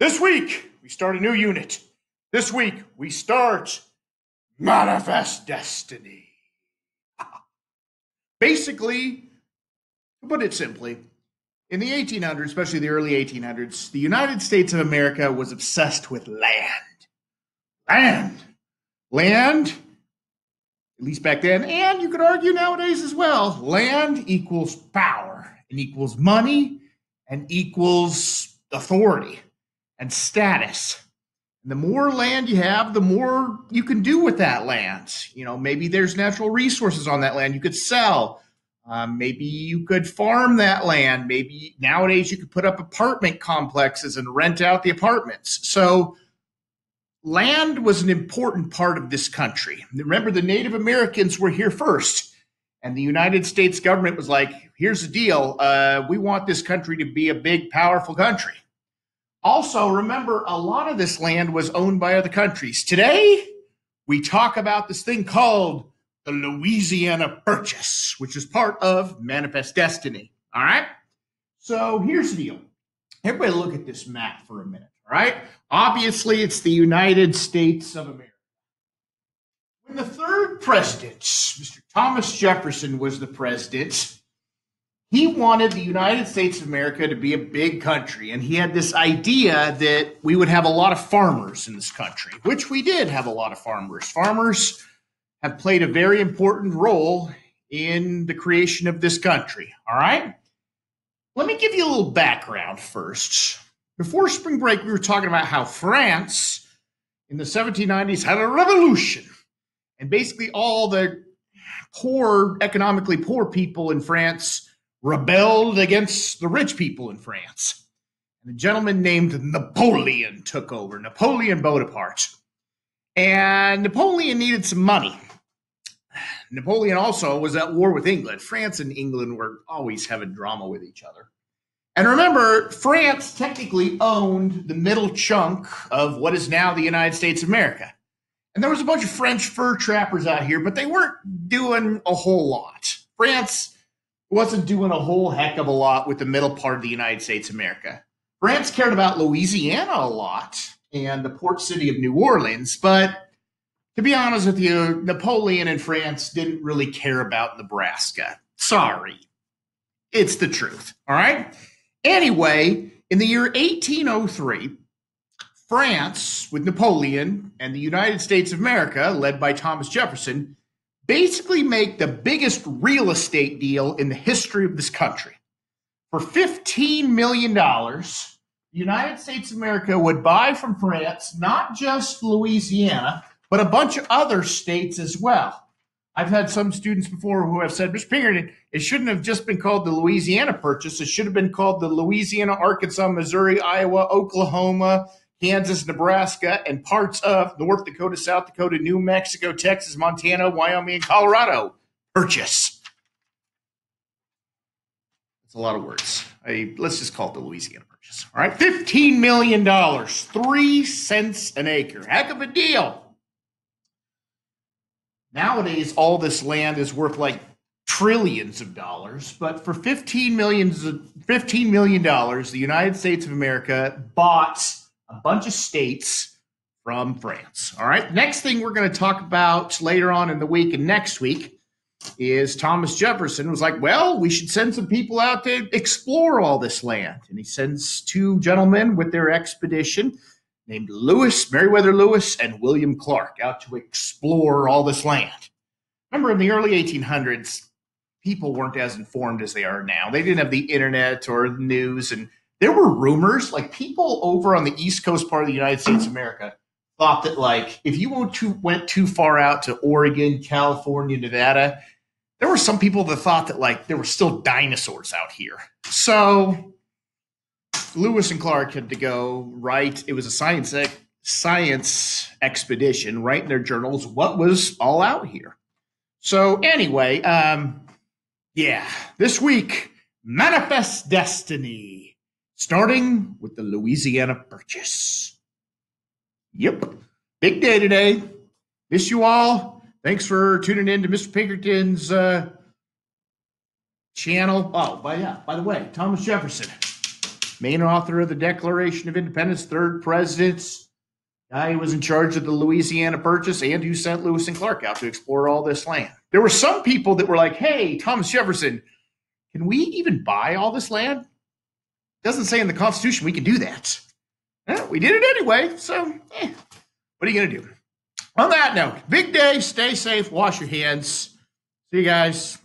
This week, we start a new unit. This week, we start Manifest Destiny. Basically, to put it simply, in the 1800s, especially the early 1800s, the United States of America was obsessed with land. Land. Land, at least back then, and you could argue nowadays as well, land equals power and equals money and equals authority and status. And the more land you have, the more you can do with that land. You know, maybe there's natural resources on that land you could sell. Um, maybe you could farm that land. Maybe nowadays you could put up apartment complexes and rent out the apartments. So, land was an important part of this country. Remember, the Native Americans were here first, and the United States government was like, here's the deal uh, we want this country to be a big, powerful country. Also, remember, a lot of this land was owned by other countries. Today, we talk about this thing called the Louisiana Purchase, which is part of Manifest Destiny. All right. So here's the deal. Everybody look at this map for a minute. All right. Obviously, it's the United States of America. When the third president, Mr. Thomas Jefferson, was the president, he wanted the United States of America to be a big country. And he had this idea that we would have a lot of farmers in this country, which we did have a lot of farmers. Farmers have played a very important role in the creation of this country. All right? Let me give you a little background first. Before spring break, we were talking about how France in the 1790s had a revolution. And basically, all the poor, economically poor people in France rebelled against the rich people in France. And a gentleman named Napoleon took over, Napoleon Bonaparte. And Napoleon needed some money. Napoleon also was at war with England. France and England were always having drama with each other. And remember, France technically owned the middle chunk of what is now the United States of America. And there was a bunch of French fur trappers out here, but they weren't doing a whole lot. France wasn't doing a whole heck of a lot with the middle part of the United States of America. France cared about Louisiana a lot and the port city of New Orleans, but to be honest with you, Napoleon and France didn't really care about Nebraska. Sorry. It's the truth. All right. Anyway, in the year 1803, France, with Napoleon and the United States of America, led by Thomas Jefferson, basically make the biggest real estate deal in the history of this country. For $15 million, the United States of America would buy from France not just Louisiana, but a bunch of other states as well. I've had some students before who have said, Mr. Pinkerton, it shouldn't have just been called the Louisiana Purchase. It should have been called the Louisiana, Arkansas, Missouri, Iowa, Oklahoma, Kansas, Nebraska, and parts of North Dakota, South Dakota, New Mexico, Texas, Montana, Wyoming, and Colorado. Purchase. That's a lot of words. I, let's just call it the Louisiana Purchase. All right, $15 million, three cents an acre. Heck of a deal. Nowadays, all this land is worth like trillions of dollars, but for 15 millions of, $15 million, the United States of America bought a bunch of states from France. All right. Next thing we're going to talk about later on in the week and next week is Thomas Jefferson was like, well, we should send some people out to explore all this land. And he sends two gentlemen with their expedition named Lewis, Meriwether Lewis, and William Clark out to explore all this land. Remember, in the early 1800s, people weren't as informed as they are now. They didn't have the internet or the news, and there were rumors. Like people over on the East Coast part of the United States of America thought that, like, if you went too, went too far out to Oregon, California, Nevada, there were some people that thought that, like, there were still dinosaurs out here. So Lewis and Clark had to go write. It was a science science expedition. Write in their journals what was all out here. So anyway, um, yeah, this week manifest destiny, starting with the Louisiana Purchase. Yep, big day today. Miss you all. Thanks for tuning in to Mr. Pinkerton's uh, channel. Oh, by yeah, by the way, Thomas Jefferson main author of the Declaration of Independence, third president, guy who was in charge of the Louisiana Purchase, and who sent Lewis and Clark out to explore all this land. There were some people that were like, hey, Thomas Jefferson, can we even buy all this land? Doesn't say in the Constitution we can do that. Well, we did it anyway, so eh, what are you going to do? On that note, big day, stay safe, wash your hands. See you guys.